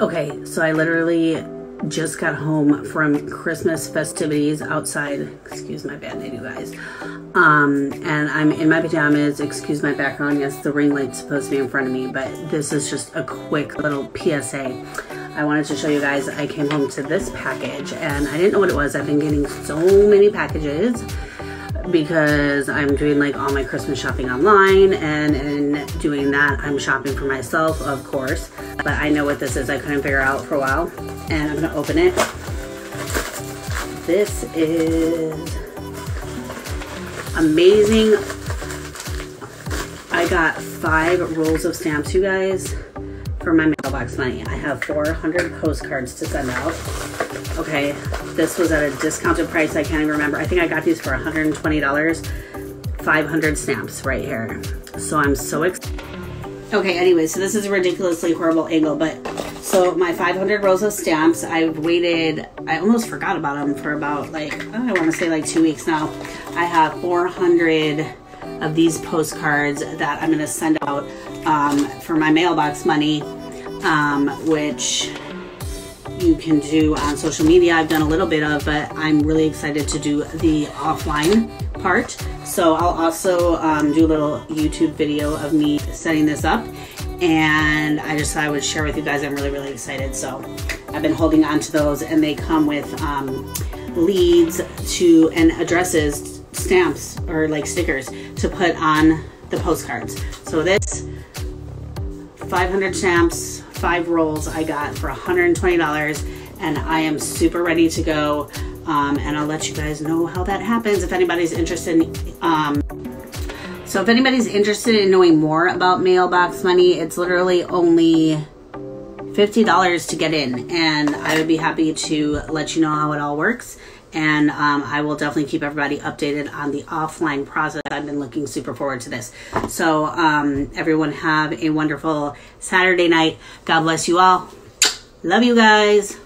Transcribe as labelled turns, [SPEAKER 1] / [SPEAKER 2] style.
[SPEAKER 1] Okay, so I literally just got home from Christmas festivities outside. Excuse my bad name, you guys. Um, and I'm in my pajamas. Excuse my background. Yes, the ring light's supposed to be in front of me, but this is just a quick little PSA. I wanted to show you guys. I came home to this package, and I didn't know what it was. I've been getting so many packages because I'm doing like all my Christmas shopping online and in doing that I'm shopping for myself of course. But I know what this is. I couldn't figure out for a while and I'm gonna open it. This is amazing. I got five rolls of stamps you guys for my mailbox money I have 400 postcards to send out okay this was at a discounted price. I can't even remember. I think I got these for $120. 500 stamps right here. So I'm so excited. Okay, anyway, so this is a ridiculously horrible angle, but so my 500 rolls of stamps, I've waited, I almost forgot about them for about like, I want to say like two weeks now. I have 400 of these postcards that I'm going to send out um, for my mailbox money, um, which you can do on social media. I've done a little bit of, but I'm really excited to do the offline part. So I'll also um, do a little YouTube video of me setting this up. And I just thought I would share with you guys. I'm really, really excited. So I've been holding on to those and they come with um, leads to and addresses, stamps or like stickers to put on the postcards. So this 500 stamps, five rolls I got for $120 and I am super ready to go. Um, and I'll let you guys know how that happens if anybody's interested. Um, so if anybody's interested in knowing more about mailbox money, it's literally only $50 to get in and I would be happy to let you know how it all works and um, I will definitely keep everybody updated on the offline process. I've been looking super forward to this. So um, everyone have a wonderful Saturday night. God bless you all. Love you guys.